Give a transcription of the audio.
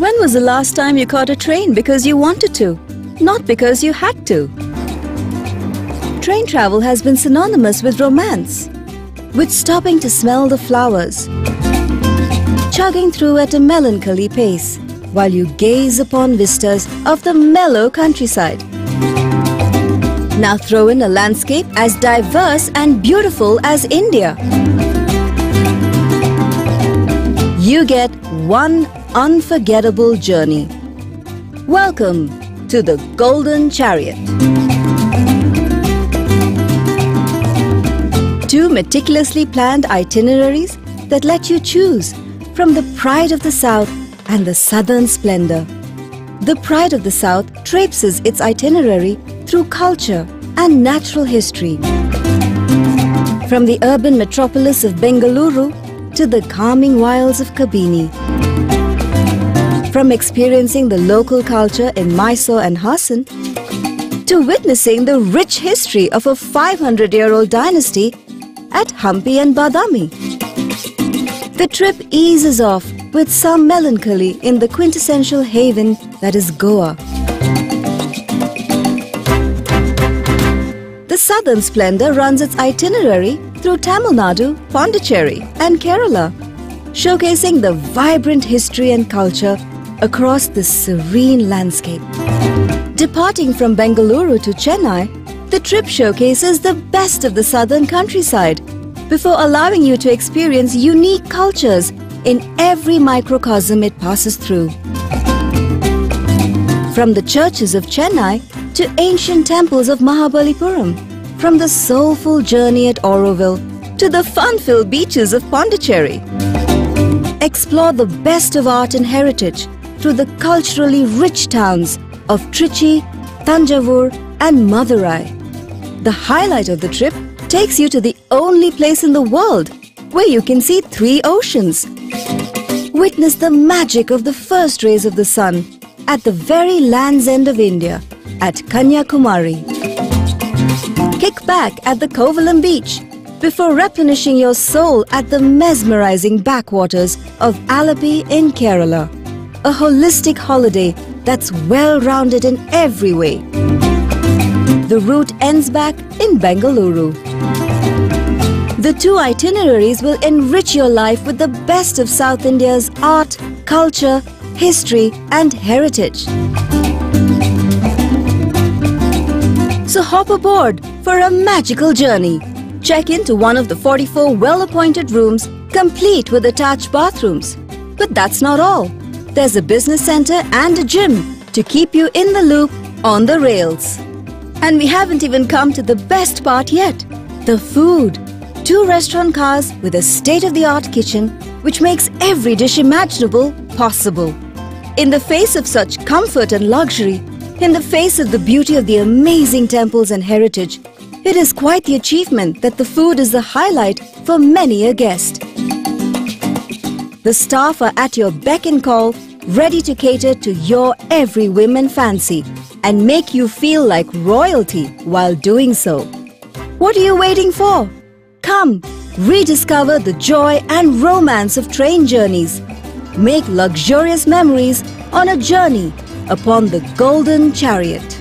When was the last time you caught a train because you wanted to, not because you had to? Train travel has been synonymous with romance, with stopping to smell the flowers, chugging through at a melancholy pace while you gaze upon vistas of the mellow countryside. Now throw in a landscape as diverse and beautiful as India. You get one unforgettable journey. Welcome to the Golden Chariot. Two meticulously planned itineraries that let you choose from the pride of the South and the Southern splendor. The pride of the South traipses its itinerary through culture and natural history. From the urban metropolis of Bengaluru to the calming wilds of Kabini. From experiencing the local culture in Mysore and Hassan to witnessing the rich history of a 500-year-old dynasty at Hampi and Badami. The trip eases off with some melancholy in the quintessential haven that is Goa. Southern splendor runs its itinerary through Tamil Nadu, Pondicherry and Kerala, showcasing the vibrant history and culture across this serene landscape. Departing from Bengaluru to Chennai, the trip showcases the best of the southern countryside before allowing you to experience unique cultures in every microcosm it passes through. From the churches of Chennai to ancient temples of Mahabalipuram, from the soulful journey at Auroville to the fun-filled beaches of Pondicherry. Explore the best of art and heritage through the culturally rich towns of Trichy, Tanjavur and Madurai. The highlight of the trip takes you to the only place in the world where you can see three oceans. Witness the magic of the first rays of the sun at the very land's end of India at Kanyakumari. Kick back at the Kovalam beach before replenishing your soul at the mesmerizing backwaters of Alleppey in Kerala a holistic holiday that's well-rounded in every way. The route ends back in Bengaluru. The two itineraries will enrich your life with the best of South India's art, culture, history and heritage. Hop aboard for a magical journey. Check into one of the 44 well-appointed rooms complete with attached bathrooms. But that's not all there's a business center and a gym to keep you in the loop on the rails. And we haven't even come to the best part yet the food. Two restaurant cars with a state of the art kitchen which makes every dish imaginable possible. In the face of such comfort and luxury, in the face of the beauty of the amazing temples and heritage, it is quite the achievement that the food is the highlight for many a guest. The staff are at your beck and call, ready to cater to your every whim and fancy and make you feel like royalty while doing so. What are you waiting for? Come, rediscover the joy and romance of train journeys. Make luxurious memories on a journey upon the Golden Chariot.